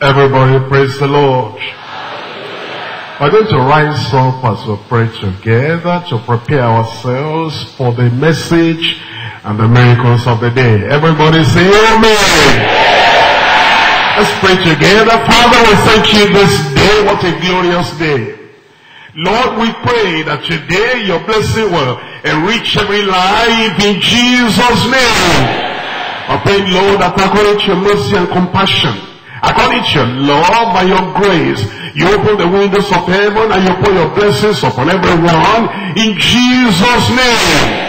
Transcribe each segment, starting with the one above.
Everybody praise the Lord. We're going to rise up as we pray together to prepare ourselves for the message and the miracles of the day. Everybody say amen. Let's pray together. Father, we thank you this day. What a glorious day. Lord, we pray that today your blessing will enrich every life in Jesus' name. I pray, Lord, that according to your mercy and compassion, according to your love and your grace, you open the windows of heaven and you pour your blessings upon everyone in Jesus' name.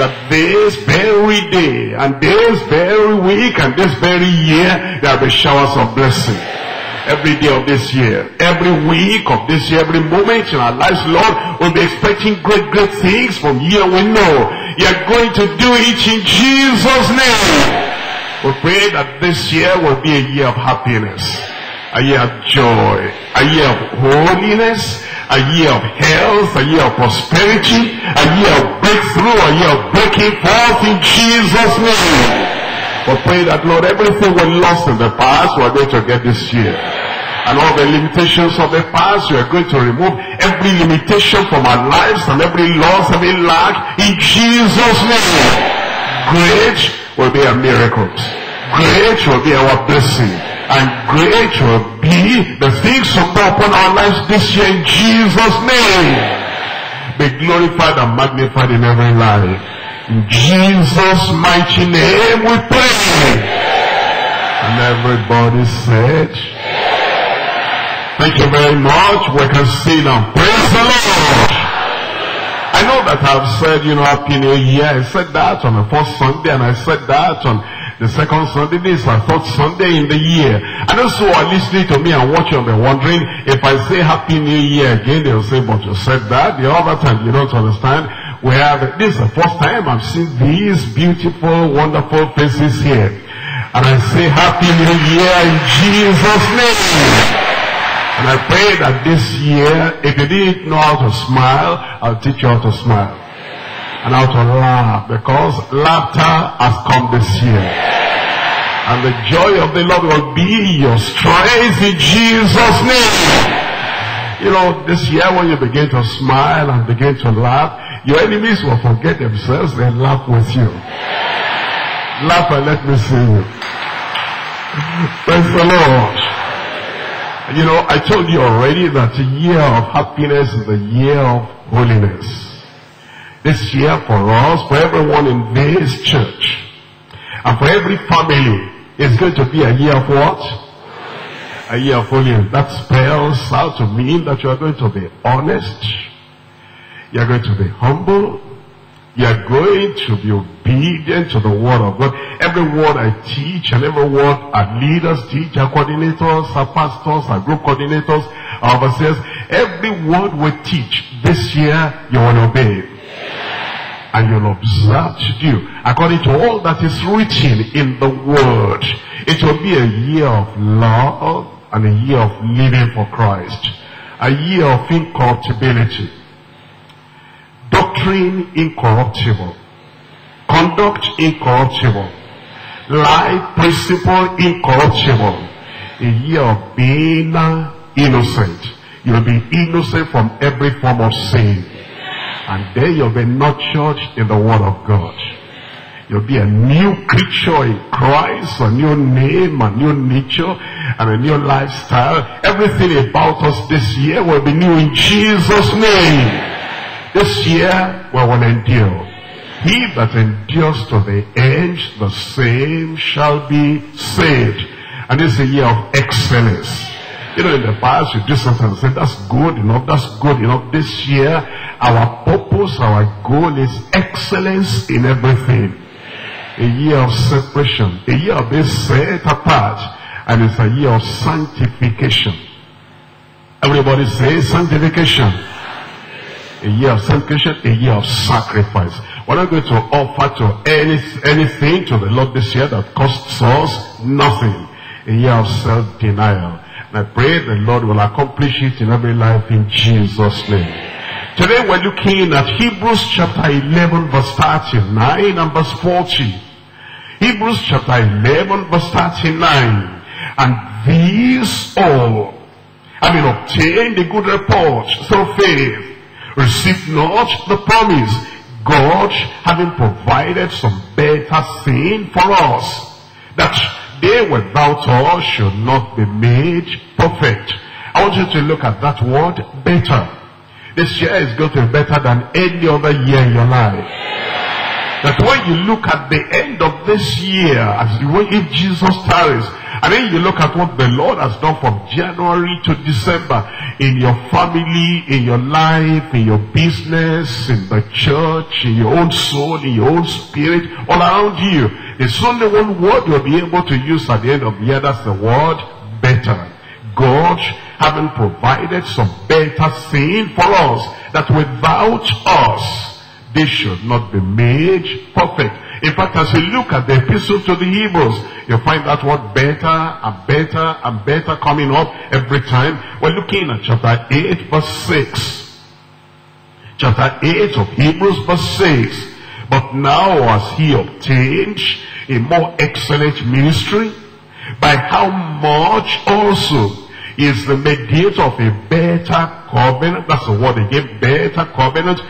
That this very day and this very week and this very year, there will be showers of blessing every day of this year, every week of this year, every moment in our lives, Lord, we'll be expecting great, great things from you. We know you're going to do it in Jesus' name. We pray that this year will be a year of happiness, a year of joy, a year of holiness, a year of health, a year of prosperity, a year of breakthrough, a year of breaking forth in Jesus' name. We pray that, Lord, everything we lost in the past, we are going to get this year. And all the limitations of the past, you are going to remove every limitation from our lives and every loss, every lack in Jesus' name. Great will be a miracle. Great will be our blessing. And great will be the things of God upon our lives this year in Jesus' name. Be glorified and magnified in every life. In Jesus' mighty name we pray. And everybody said, Thank you very much. We can see now. Praise the Lord. I know that I've said, you know, Happy New Year. I said that on the first Sunday and I said that on the second Sunday. This is our third Sunday in the year. And those who are listening to me and watching, they're wondering, if I say Happy New Year again, they'll say, but you said that. The other time, you don't understand. We have, this is the first time I've seen these beautiful, wonderful faces here. And I say Happy New Year in Jesus' name. And I pray that this year, if you didn't know how to smile, I'll teach you how to smile. And how to laugh, because laughter has come this year. And the joy of the Lord will be your strength in Jesus' name. You know, this year when you begin to smile and begin to laugh, your enemies will forget themselves and laugh with you. Laugh and let me see you. Praise the Lord. You know, I told you already that the year of happiness is the year of holiness. This year for us, for everyone in this church, and for every family, is going to be a year of what? A year of holiness. That spells out to mean that you are going to be honest, you are going to be humble, you are going to be obedient to the word of God. Every word I teach and every word our leaders teach, our coordinators, our pastors, our group coordinators, our overseers, every word we teach this year, you will obey. And you'll observe to do according to all that is written in the word. It will be a year of love and a year of living for Christ. A year of incorruptibility doctrine incorruptible, conduct incorruptible, life principle incorruptible, a year of being innocent. You'll be innocent from every form of sin. And then you'll be nurtured in the word of God. You'll be a new creature in Christ, a new name, a new nature, and a new lifestyle. Everything about us this year will be new in Jesus' name. This year we will endure. He that endures to the end, the same shall be saved. And it's a year of excellence. You know, in the past, you do something and say, that's good enough, that's good enough. This year, our purpose, our goal is excellence in everything. A year of separation, a year of being set apart, and it's a year of sanctification. Everybody say sanctification a year of sanctification, a year of sacrifice. We're not going to offer to any, anything to the Lord this year that costs us nothing. A year of self-denial. And I pray the Lord will accomplish it in every life in Jesus' name. Today we're looking at Hebrews chapter 11 verse 39 and verse 40. Hebrews chapter 11 verse 39. And these all, having obtained a good report through faith, receive not the promise, God having provided some better thing for us, that they without us should not be made perfect. I want you to look at that word, better. This year is going to be better than any other year in your life. That when you look at the end of this year, as you if Jesus tarries, and then you look at what the Lord has done from January to December in your family, in your life, in your business, in the church, in your own soul, in your own spirit, all around you. There's only one word you'll be able to use at the end of the year. That's the word better. God having provided some better thing for us that without us they should not be made perfect. In fact, as you look at the epistle to the Hebrews, you find that word better and better and better coming up every time. We're looking at chapter 8 verse 6. Chapter 8 of Hebrews verse 6. But now has he obtained a more excellent ministry, by how much also is the mediator of a better covenant. That's the word again, better covenant,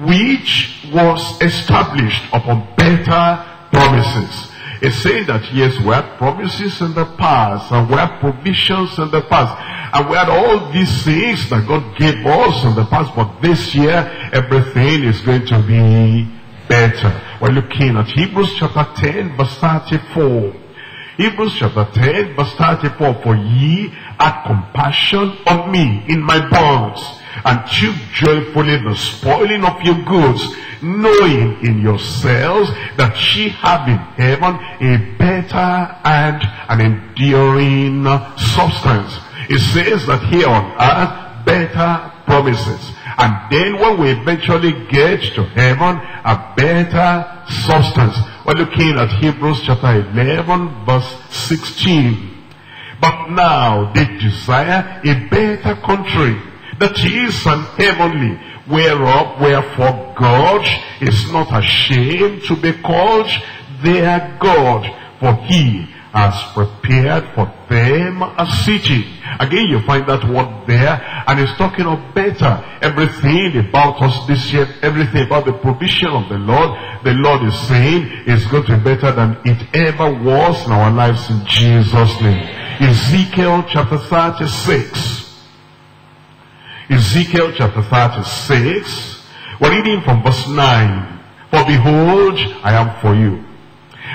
which was established upon better promises. It's saying that yes, we had promises in the past, and we had provisions in the past, and we had all these things that God gave us in the past, but this year, everything is going to be better. We're looking at Hebrews chapter 10, verse 34. Hebrews chapter 10 verse 34, For ye had compassion on me in my bonds, and took joyfully the spoiling of your goods, knowing in yourselves that ye have in heaven a better and an enduring substance. It says that here on earth, better promises. And then when we eventually get to heaven, a better substance. We're looking at Hebrews chapter 11 verse 16. But now they desire a better country that is an heavenly, whereof wherefore God is not ashamed to be called their God, for he has prepared for them a city. Again, you find that word there, and it's talking of better. Everything about us this year, everything about the provision of the Lord, the Lord is saying is going to be better than it ever was in our lives in Jesus' name. Ezekiel chapter 36. Ezekiel chapter 36. We're reading from verse 9. For behold, I am for you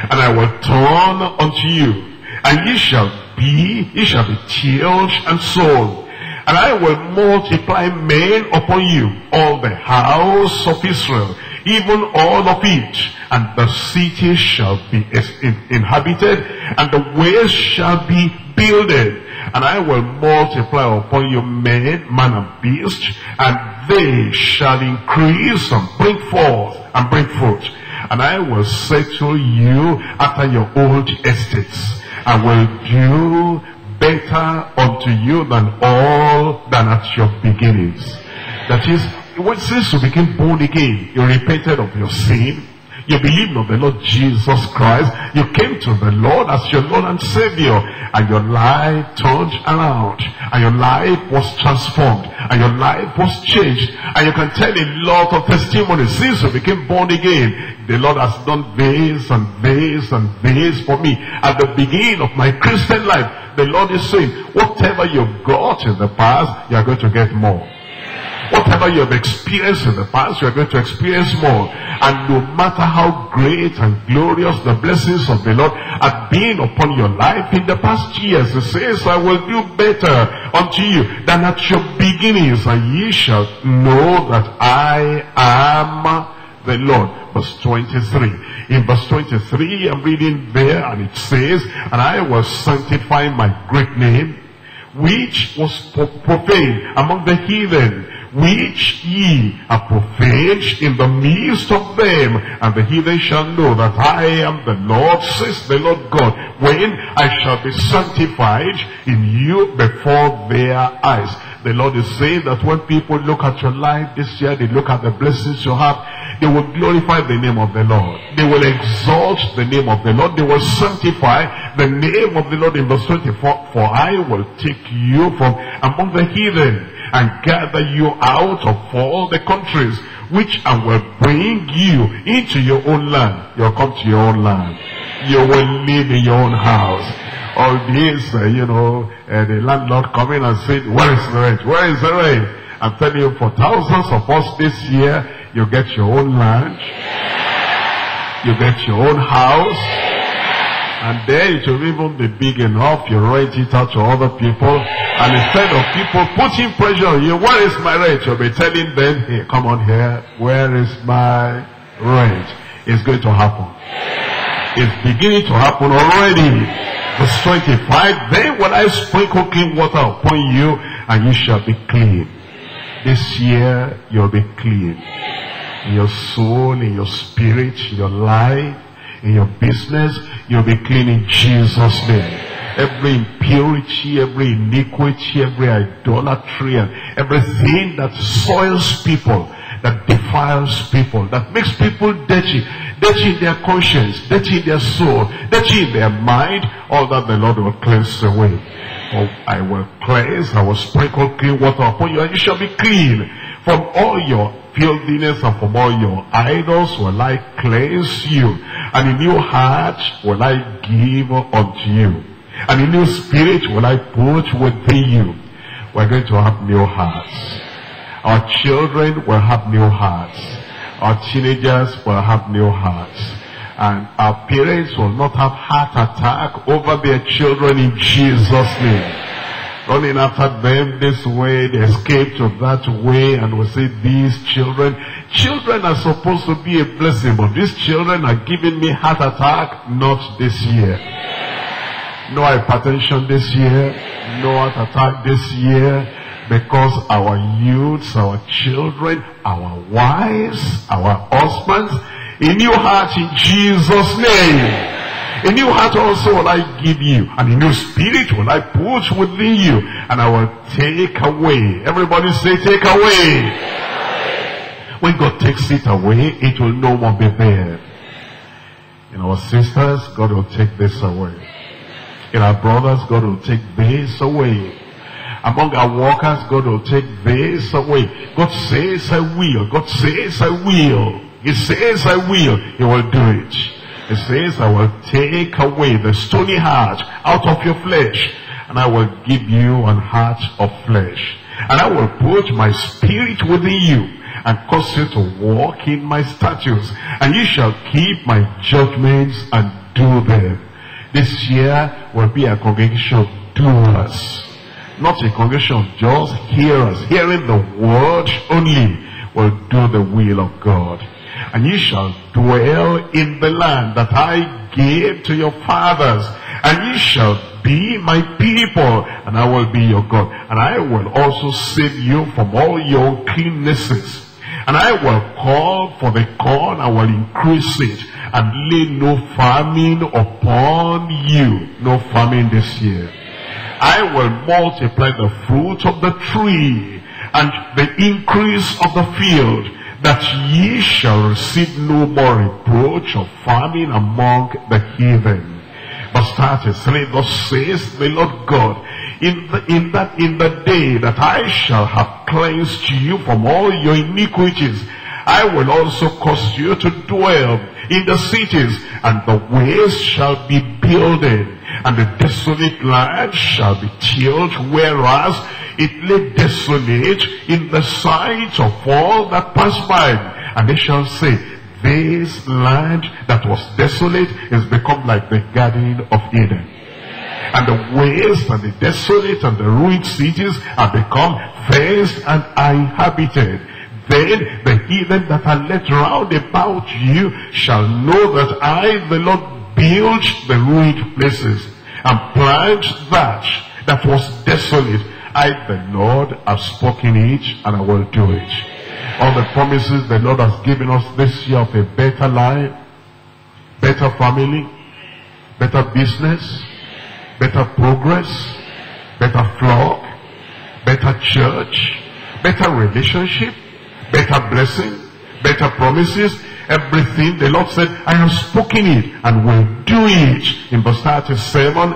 and I will turn unto you, and ye shall be, ye shall be tilled and sown, and I will multiply men upon you, all the house of Israel, even all of it, and the city shall be inhabited, and the ways shall be builded, and I will multiply upon you men, man and beast, and they shall increase and bring forth and bring fruit and I will settle you after your old estates. I will do better unto you than all than at your beginnings. That is, since you became born again, you repented of your sin, you believed on the Lord Jesus Christ. You came to the Lord as your Lord and Savior. And your life turned around. And your life was transformed. And your life was changed. And you can tell a lot of testimonies since you became born again. The Lord has done this and this and this for me. At the beginning of my Christian life, the Lord is saying, whatever you've got in the past, you are going to get more. Whatever you have experienced in the past, you are going to experience more. And no matter how great and glorious the blessings of the Lord have been upon your life in the past years, it says, I will do better unto you than at your beginnings, and ye shall know that I am the Lord. Verse 23. In verse 23, I'm reading there, and it says, And I will sanctify my great name, which was profaned among the heathen, which ye have profaned in the midst of them, and the heathen shall know that I am the Lord, says the Lord God, when I shall be sanctified in you before their eyes. The Lord is saying that when people look at your life this year, they look at the blessings you have, they will glorify the name of the Lord. They will exalt the name of the Lord. They will sanctify the name of the Lord in verse 24. For I will take you from among the heathen and gather you out of all the countries which I will bring you into your own land. You'll come to your own land. You will live in your own house. All this, uh, you know, uh, the landlord coming and saying, where is the rent? Where is the rent? I'm telling you, for thousands of us this year, you get your own land. You get your own house. And then it will even be big enough, you rent it out to other people. And instead of people putting pressure on you, where is my rent? You'll be telling them, hey, come on here, where is my rent? It's going to happen. It's beginning to happen already. Verse 25, then will I sprinkle clean water upon you, and you shall be clean. This year, you'll be clean. In your soul, in your spirit, in your life, in your business, you'll be clean in Jesus' name. Every impurity, every iniquity, every idolatry, and everything that soils people, that defiles people, that makes people dirty, dirty in their conscience, dirty in their soul, dirty in their mind, all that the Lord will cleanse away. Oh, I will cleanse, I will sprinkle clean water upon you, and you shall be clean from all your filthiness and all your idols will I cleanse you. And a new heart will I give unto you. And a new spirit will I put within you. We're going to have new hearts. Our children will have new hearts. Our teenagers will have new hearts. And our parents will not have heart attack over their children in Jesus' name running after them this way, they escape to that way, and we say, these children, children are supposed to be a blessing, but these children are giving me heart attack, not this year. No hypertension this year, no heart attack this year, because our youths, our children, our wives, our husbands, a new heart in Jesus' name. A new heart also will I give you, and a new spirit will I put within you, and I will take away. Everybody say, take away. When God takes it away, it will no more be there. In our sisters, God will take this away. In our brothers, God will take this away. Among our workers, God will take this away. God says, I will. God says, I will. He says, I will. He will do it. He says, I will take away the stony heart out of your flesh, and I will give you an heart of flesh. And I will put my spirit within you, and cause you to walk in my statutes, and you shall keep my judgments and do them. This year will be a congregation of doers, not a congregation of just hearers. Hearing the word only will do the will of God and ye shall dwell in the land that I gave to your fathers, and ye shall be my people, and I will be your God. And I will also save you from all your uncleannesses. And I will call for the corn, I will increase it, and lay no famine upon you. No famine this year. I will multiply the fruit of the tree, and the increase of the field, that ye shall receive no more reproach of famine among the heathen. To say, thus says the Lord God, in, the, in that in the day that I shall have cleansed you from all your iniquities, I will also cause you to dwell in the cities, and the ways shall be builded, and the desolate land shall be tilled, whereas it lay desolate in the sight of all that pass by. And they shall say, this land that was desolate is become like the garden of Eden. And the waste and the desolate and the ruined cities have become fenced and inhabited. Then the heathen that are left round about you shall know that I, the Lord, built the ruined places and plant that that was desolate I, the Lord, have spoken it and I will do it. All the promises the Lord has given us this year of a better life, better family, better business, better progress, better flock, better church, better relationship, better blessing, better promises, everything. The Lord said, I have spoken it and will do it. In verse 37,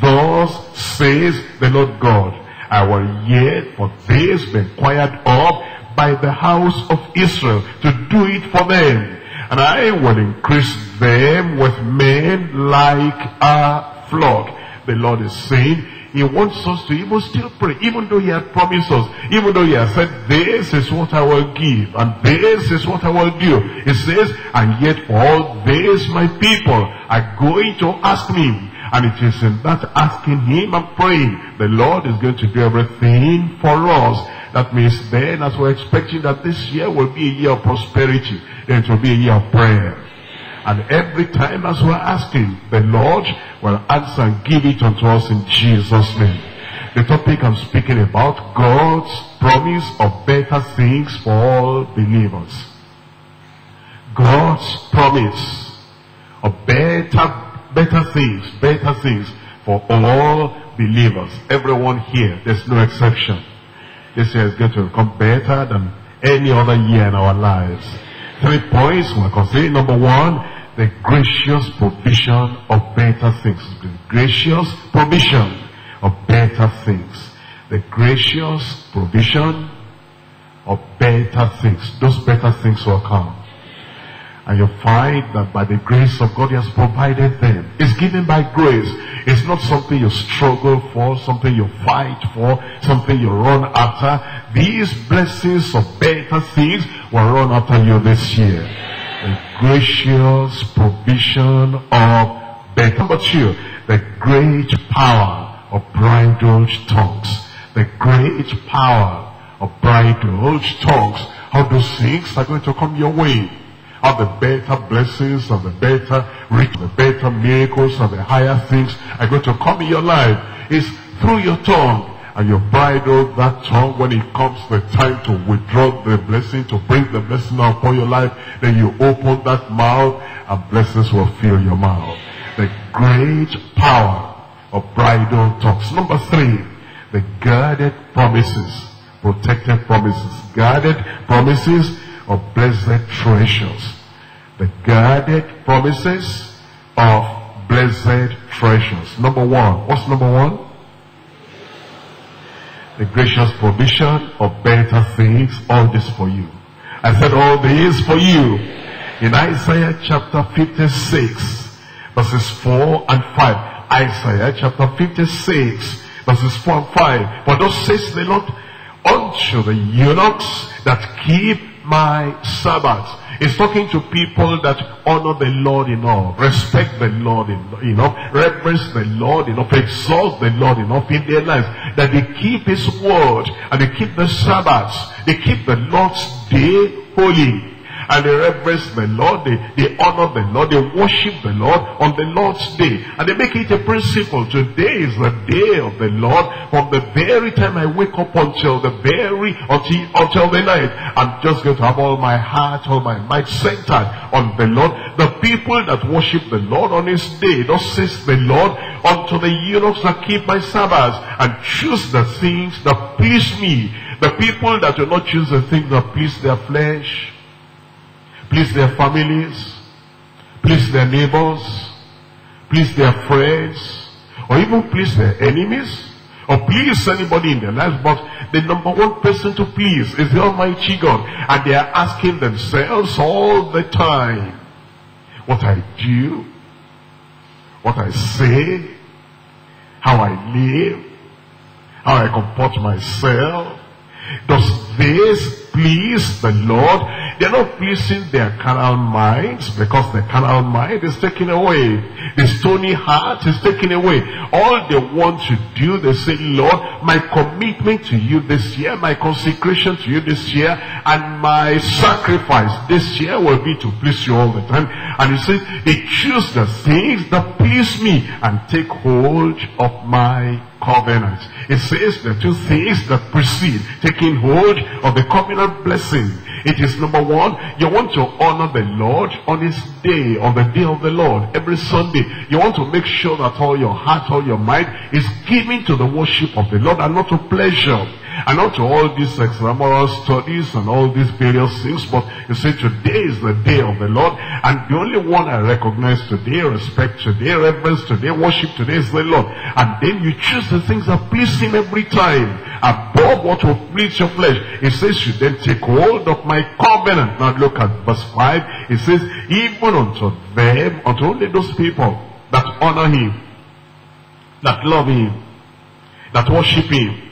thus says the Lord God, I will yet for this be inquired of by the house of Israel to do it for them. And I will increase them with men like a flock. The Lord is saying, he wants us to even still pray, even though he had promised us, even though he has said, this is what I will give, and this is what I will do. He says, and yet all this my people are going to ask me. And it is in that asking him and praying, the Lord is going to do everything for us. That means then, as we're expecting that this year will be a year of prosperity, then it will be a year of prayer. And every time as we're asking, the Lord will answer and give it unto us in Jesus' name. The topic I'm speaking about, God's promise of better things for all believers. God's promise of better, better things, better things for all believers. Everyone here, there's no exception. This year is going to become better than any other year in our lives. Three points we're considering. Number one, the gracious provision of better things. The gracious provision of better things. The gracious provision of better things. Those better things will come. And you find that by the grace of God, He has provided them. It's given by grace. It's not something you struggle for, something you fight for, something you run after. These blessings of better things will run after you this year. The gracious provision of better. Number two, the great power of bridled tongues. The great power of bridled tongues. How those things are going to come your way How the better blessings, of the better rich, the better miracles, of the higher things are going to come in your life. It's through your tongue. And you bridle that tongue when it comes the time to withdraw the blessing, to bring the blessing upon your life. Then you open that mouth and blessings will fill your mouth. The great power of bridal talks. Number three, the guarded promises, protected promises, guarded promises of blessed treasures. The guarded promises of blessed treasures. Number one. What's number one? The gracious provision of better things. All this for you. I said all this for you. In Isaiah chapter 56, verses 4 and 5. Isaiah chapter 56, verses 4 and 5. For thus says the Lord, unto the eunuchs that keep my Sabbath. It's talking to people that honor the Lord enough, respect the Lord enough, reverence the Lord enough, exalt the Lord enough in their lives, that they keep His word, and they keep the Sabbaths, they keep the Lord's day holy and they reverence the Lord, they, they honor the Lord, they worship the Lord on the Lord's day. And they make it a principle. Today is the day of the Lord. From the very time I wake up until the very, until, until the night, I'm just going to have all my heart, all my mind centered on the Lord. The people that worship the Lord on his day, thus says the Lord, unto the eunuchs that keep my Sabbaths and choose the things that please me. The people that do not choose the things that please their flesh, please their families, please their neighbors, please their friends, or even please their enemies, or please anybody in their lives. But the number one person to please is the Almighty God. And they are asking themselves all the time, what I do, what I say, how I live, how I comport myself. Does this please the Lord? They're not pleasing their carnal minds because the carnal mind is taken away. The stony heart is taken away. All they want to do, they say, Lord, my commitment to you this year, my consecration to you this year, and my sacrifice this year will be to please you all the time. And he says, they choose the things that please me and take hold of my covenant. It says the two things that precede taking hold of the covenant blessing it is number one, you want to honor the Lord on his day, on the day of the Lord, every Sunday. You want to make sure that all your heart, all your mind is given to the worship of the Lord and not to pleasure. And not to all these extramural studies and all these various things, but you say today is the day of the Lord, and the only one I recognize today, respect today, reverence today, worship today is the Lord. And then you choose the things that please Him every time, above what will please your flesh. It says you then take hold of my covenant. Now look at verse 5. It says, even unto them, unto only those people that honor Him, that love Him, that worship Him,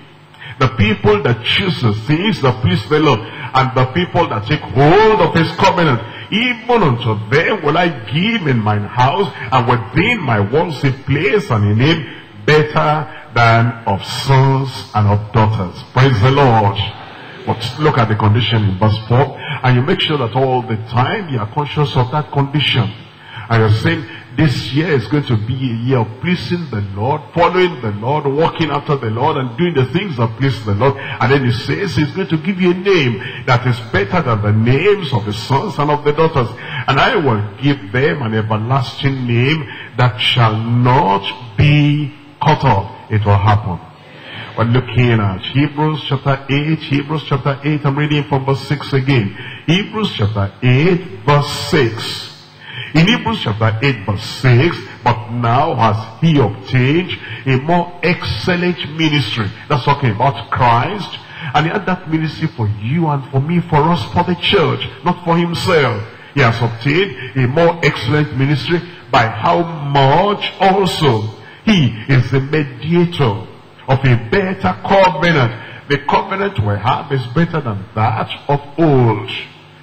the people that choose the things that please the Lord, and the people that take hold of His covenant, even unto them will I give in mine house, and within my walls a place and a name better than of sons and of daughters. Praise the Lord. But look at the condition in verse 4, and you make sure that all the time you are conscious of that condition. And you're saying, this year is going to be a year of pleasing the Lord, following the Lord, walking after the Lord, and doing the things that please the Lord. And then he says he's going to give you a name that is better than the names of the sons and of the daughters. And I will give them an everlasting name that shall not be cut off. It will happen. We're looking at Hebrews chapter 8, Hebrews chapter 8, I'm reading from verse 6 again. Hebrews chapter 8, verse 6. In Hebrews chapter 8 verse 6, but now has he obtained a more excellent ministry. That's talking about Christ. And he had that ministry for you and for me, for us, for the church, not for himself. He has obtained a more excellent ministry by how much also he is the mediator of a better covenant. The covenant we have is better than that of old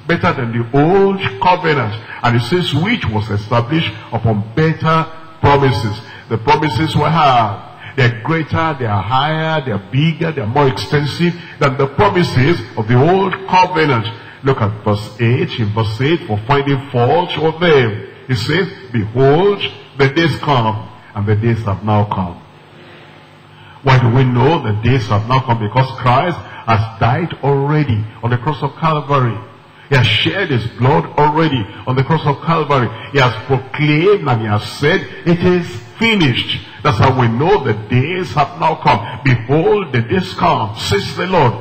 better than the old covenant. And it says, which was established upon better promises. The promises we have. They're greater, they're higher, they're bigger, they're more extensive than the promises of the old covenant. Look at verse 8. In verse 8, for finding fault with them. He says, behold, the days come, and the days have now come. Why do we know the days have now come? Because Christ has died already on the cross of Calvary. He has shed his blood already on the cross of Calvary. He has proclaimed and he has said, it is finished. That's how we know the days have now come. Behold, the days come, says the Lord,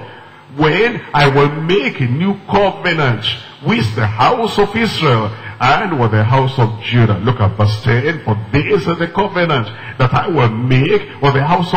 when I will make a new covenant with the house of Israel and with the house of Judah. Look at verse 10. For this is the covenant that I will make with the house of